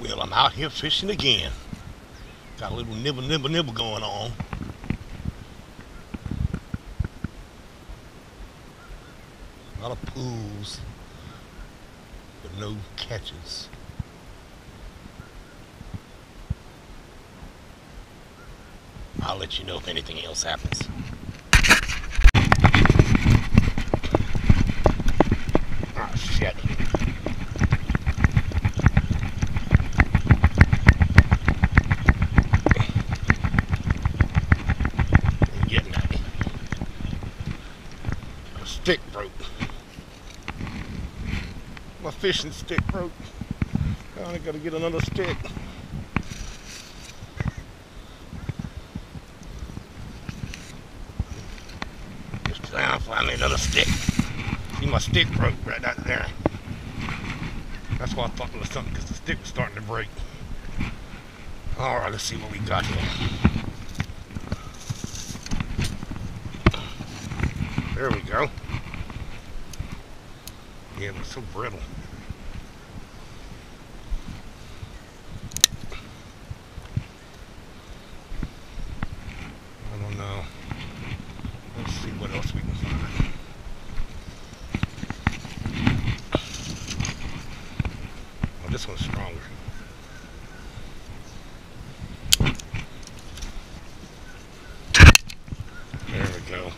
Well, I'm out here fishing again. Got a little nibble, nibble, nibble going on. A lot of pools, but no catches. I'll let you know if anything else happens. Oh, shit. Ain't getting nothing. My stick broke. My fishing stick broke. I gotta get another stick. Just trying to find another stick. See, my stick broke right out there. That's why I thought it was something, because the stick was starting to break. All right, let's see what we got here. There we go. Yeah, it's so brittle. I don't know. Let's see what else we can find. Oh, this one's stronger. There we go.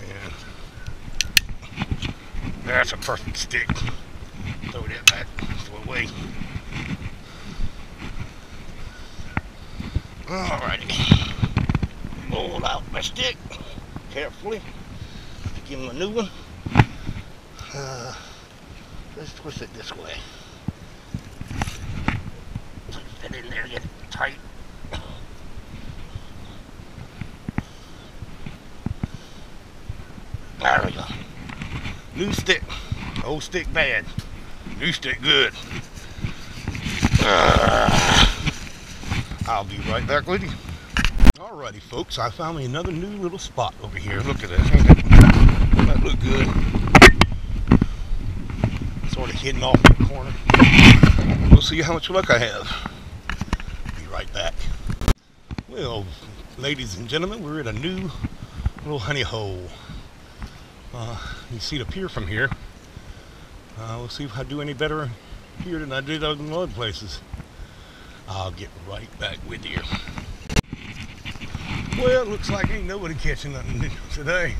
And that's a perfect stick. Throw that back, away. Alrighty. Pull out my stick carefully. Give him a new one. Uh, let's twist it this way. Twist it in there, get it tight. There we go. New stick. Old stick bad. New stick good. Uh, I'll be right back with you. Alrighty, folks. I found me another new little spot over here. Look at this. That, that look good? Sort of hidden off in the corner. We'll see how much luck I have. Be right back. Well, ladies and gentlemen, we're in a new little honey hole. Uh, you see the pier from here. Uh, we'll see if I do any better here than I did than other places. I'll get right back with you. Well, looks like ain't nobody catching nothing today.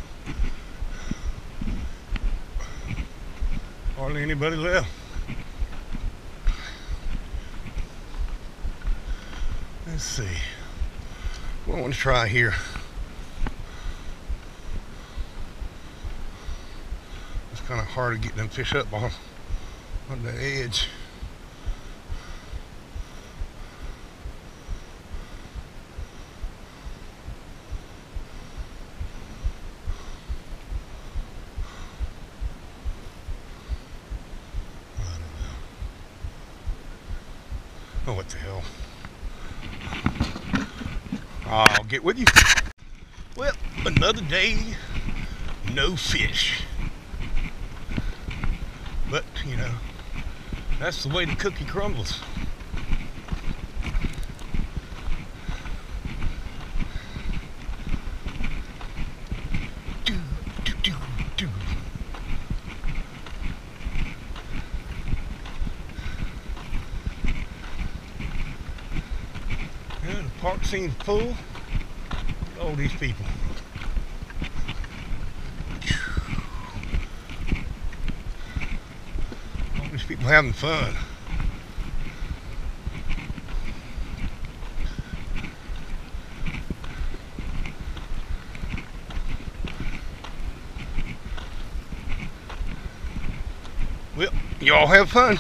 Hardly anybody left. Let's see. What I want to try here. It's kind of hard to get them fish up on, on the edge. Oh, what the hell. I'll get with you. Well, another day, no fish. You know, that's the way the cookie crumbles. Park seems full. All these people. People having fun. Well, y'all have fun.